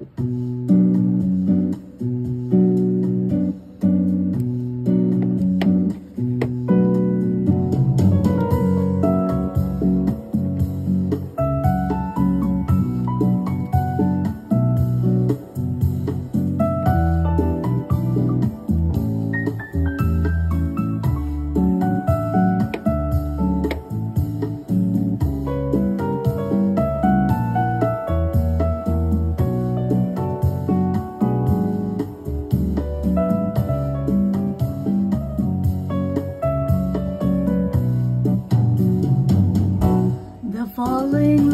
Thank mm -hmm. you. falling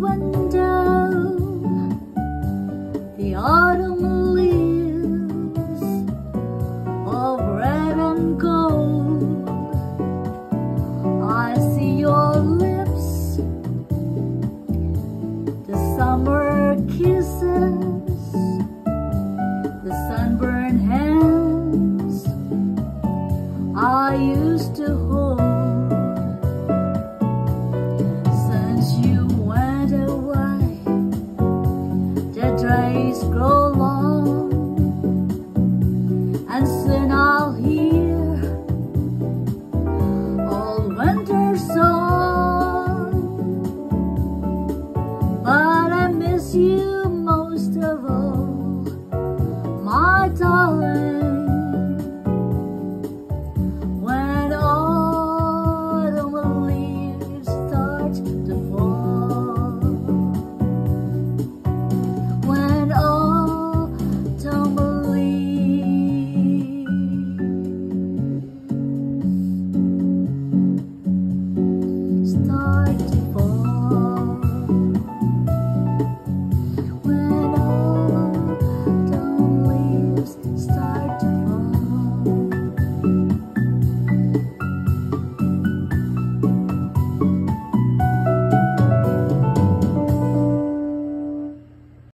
window the autumn leaves of red and gold. I see your lips, the summer kisses, the sunburned hands I used to hold. the days grow long and soon I'll hear old winter's song but I miss you most of all.